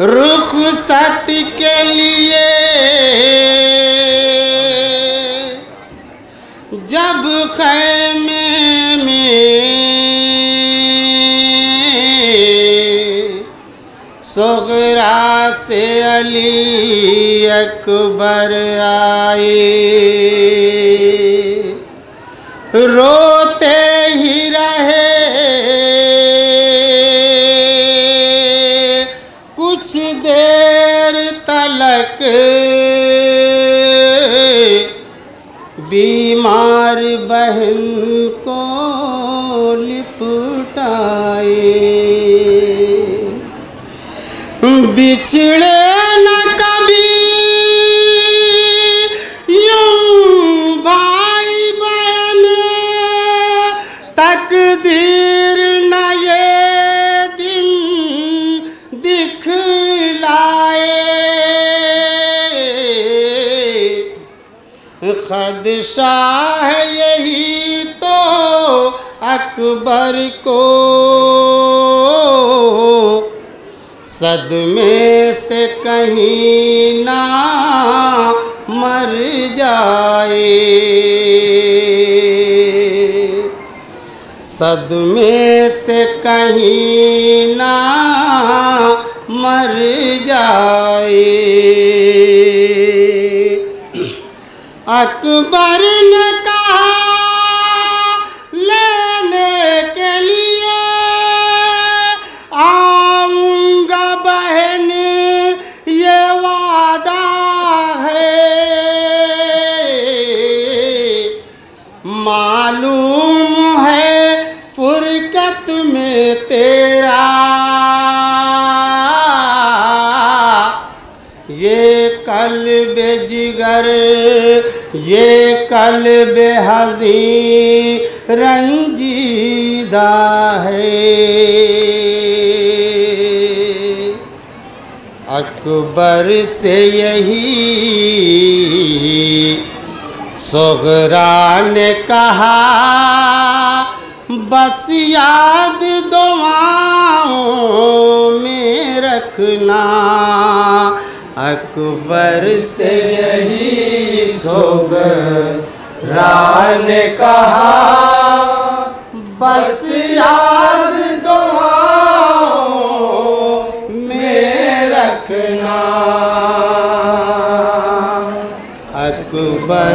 रुखसत के लिए। जब खैमे में सुगरा से अली अकबर आए। रोते ही रहे बहन को लिपटाए। बिछड़े न कभी यूँ भाई बहन, तकदीर न ये दिन दिखलाए। खदशा अकबर को सदमे से कहीं ना मर जाए। सदमे से कहीं ना मर जाए। अकबर ने बहन, ये वादा है। मालूम है फुरकत में तेरा। ये कल बेजिगर ये कल बेहजी रंजीदा है। अकबर से यही सोगरा ने कहा, बस याद दुआओं में रखना। अकबर से यही सोगरा ने कहा, बस याद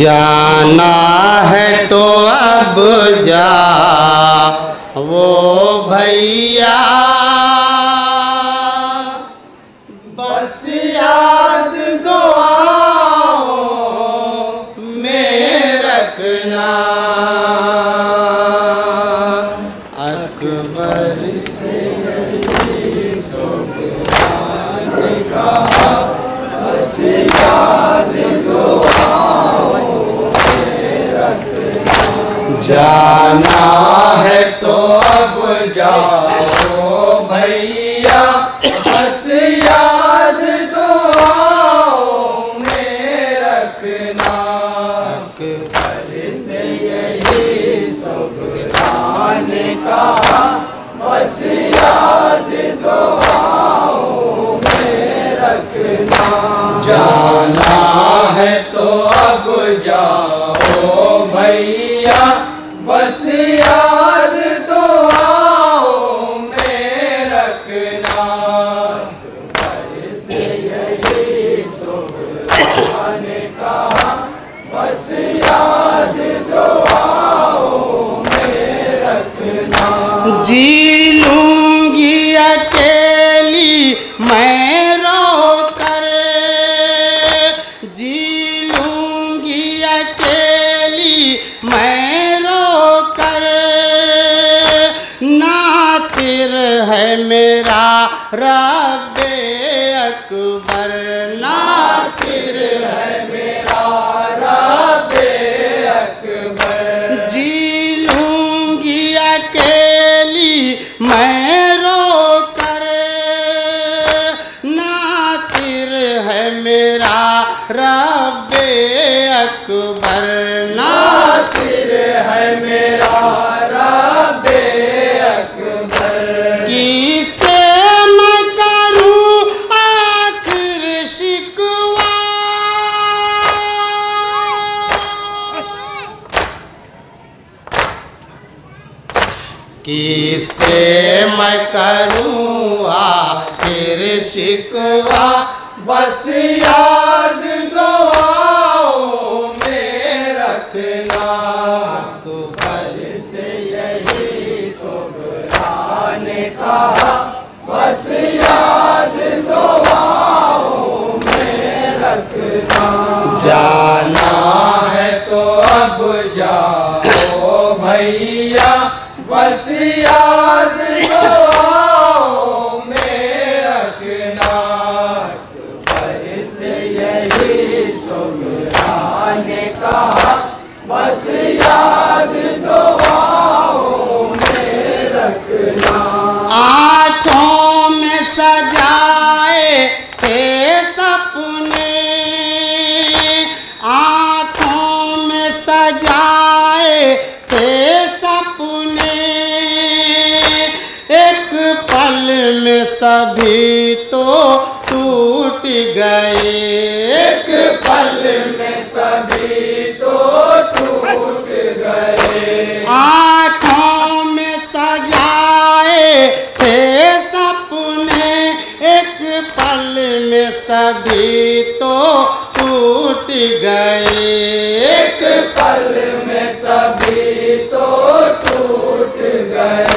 जाना है तो अब जा वो भैया। बस याद दुआओं में रखना। अकबर से जाना है तो अब जाओ। ra जाना सभी तो टूट गए। एक पल में सभी तो टूट गए। आँखों में सजाए थे सपने। एक पल में सभी तो टूट गए। एक पल में सभी तो टूट गए।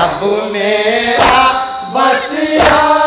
Cabo Meira, Maciel.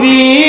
वी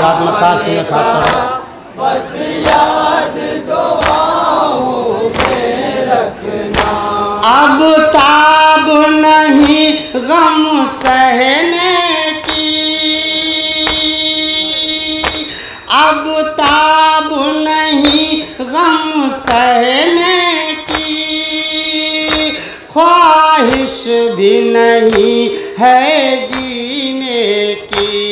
फरमाएँगे में मसाज से खाता हूँ। बस याद रखना अब ताब नहीं गम सहने की। अब ताब नहीं गम सहने की। ख्वाहिश भी नहीं है जीने की।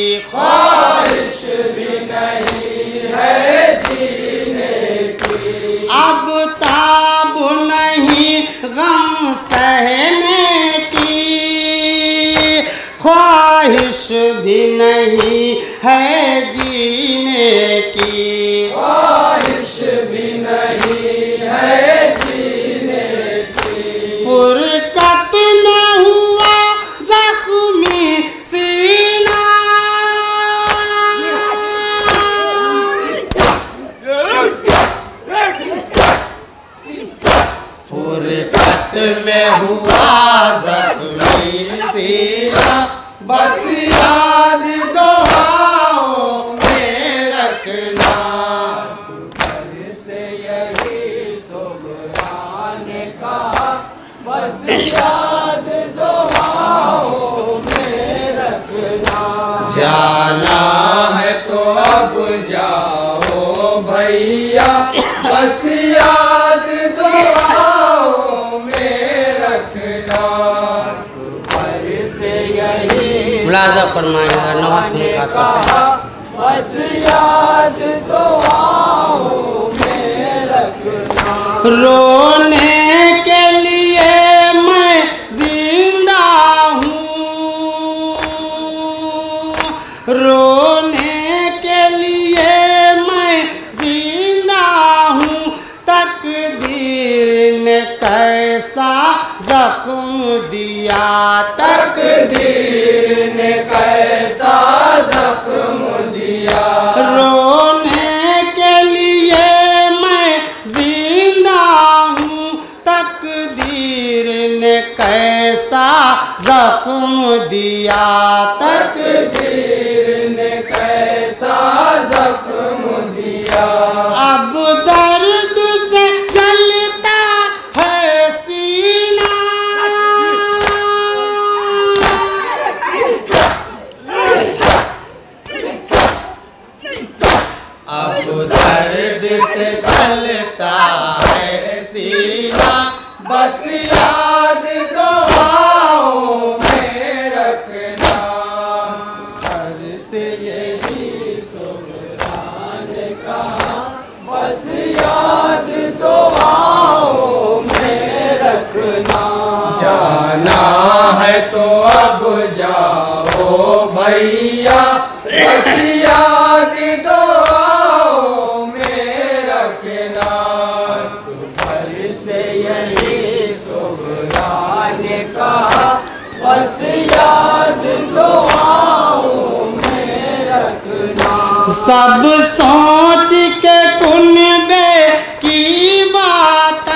ताब नहीं गम सहने की। ख्वाहिश भी नहीं है याद दुआओं में रखना। जाना है तो अब जाओ भैया। बस याद दुआओं में रखना। घर से यही मुलाजा नवाज़ कहा बस याद दुआओं में रखना। रोने जख्म दिया तकदीर ने कैसा जख्म बस याद दुआओं में रखना। घर से यही कहा बस याद दुआओं में रखना। जाना है तो अब जाओ भैया। बस याद दुआओं सब सोच के कुनबे की बातें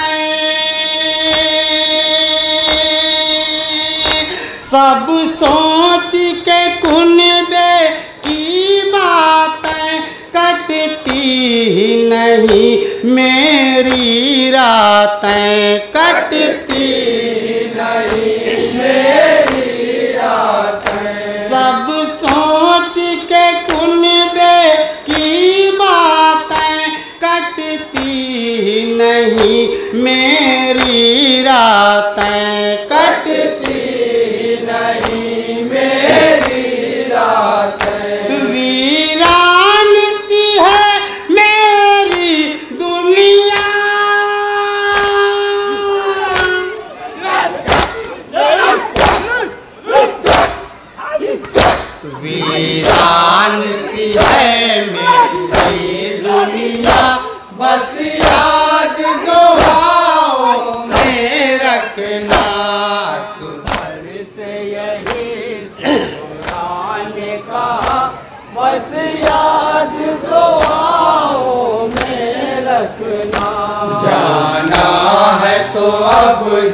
सब सोच के कुनबे की बातें कटती ही नहीं मेरी रातें, कटती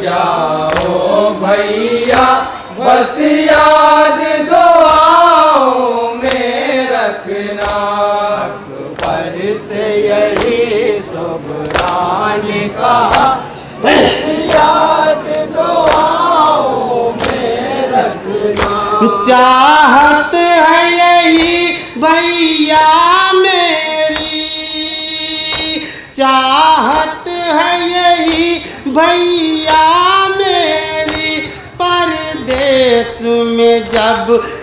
जाओ भैया बस याद दुआओं में रखना। घर से यही सुराने का। याद दुआओं में रखना। चाहत है यही भैया मेरी। चाहत है यही भैया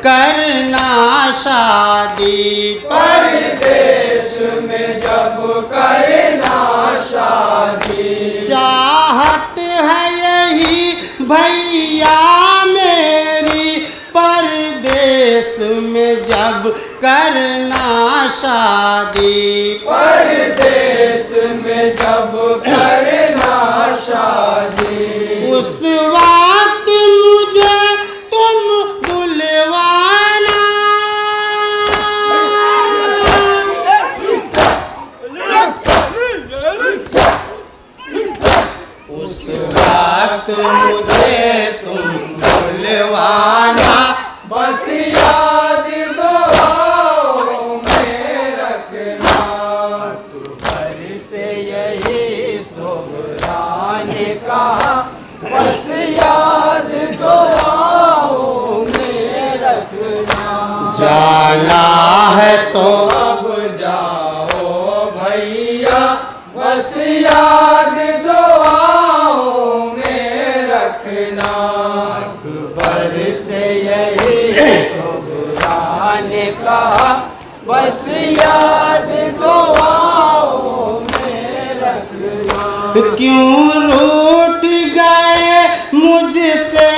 करना शादी परदेश में जब करना शादी। चाहत है यही भैया मेरी परदेश में जब करना शादी। परदेश में जब करना शादी। उस वक्त घर से यही सुबराने का बस याद दुआओं में रखना। क्यों रूठ गए मुझसे?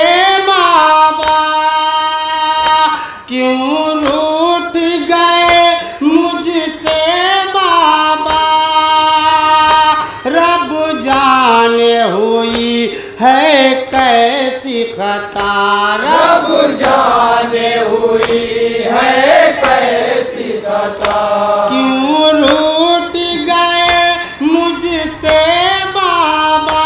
अब जाने हुई है कैसी कथा। क्यों रूठ गए मुझसे बाबा?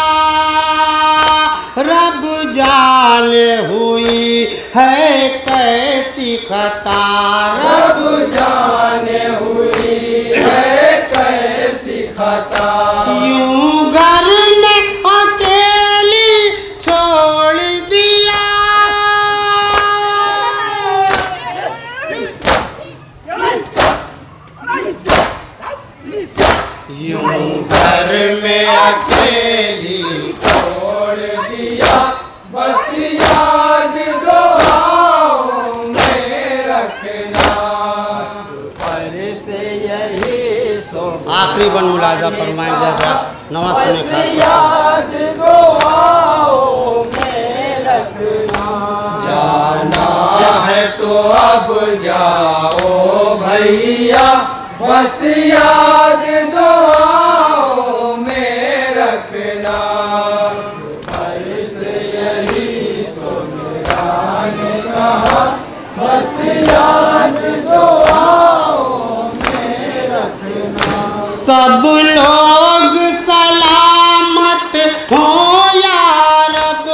रब जाने हुई है कैसी खता रब जाने सुबराने आखिरी बन मुलाजा सुने बस याद दुआओं में जाना है तो अब जाओ भैया, बस याद दुआओं में रखना। से यही सुबराने कहा बस याद दुआओं सब लोग सलामत हो यारब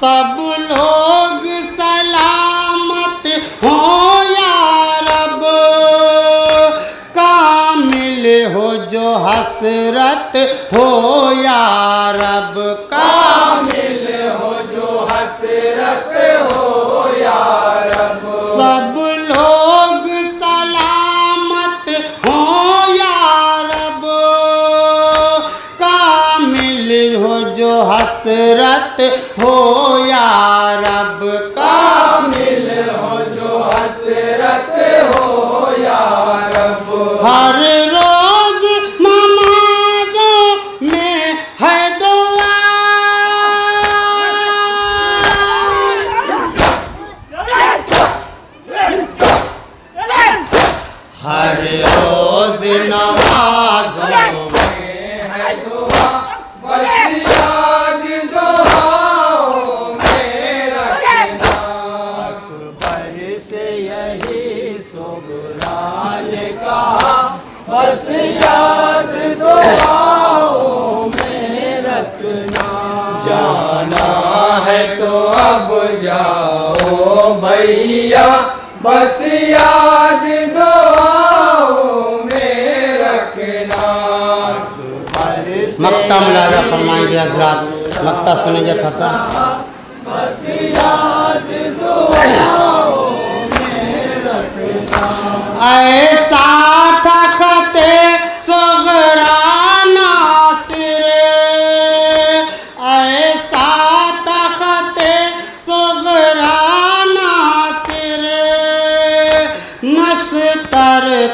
सब लोग सलामत हो यारब कामिल हो जो हसरत हो यारब कामिल हो जो हसरत बस याद दुआओं में रखना। जाना है तो अब जाओ भैया। बस याद दुआओं में रखना। मक्ता मुलाजा फरमाएँगे हजरात। मक्ता सुनेंगे खत्म। बस याद दुआओं में रखना। ऐसा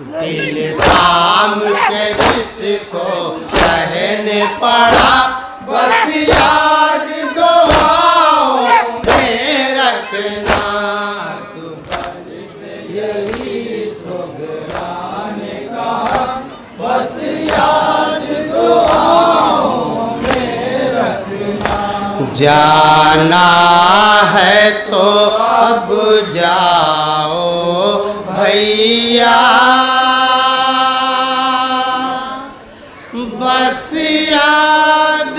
दिल थाम के जिसको सहने पड़ा, बस याद दुआओं में रखना। यही सुगरान कहा बस याद दुआओं में रखना जाना है तो अब जाओ भैया। बस याद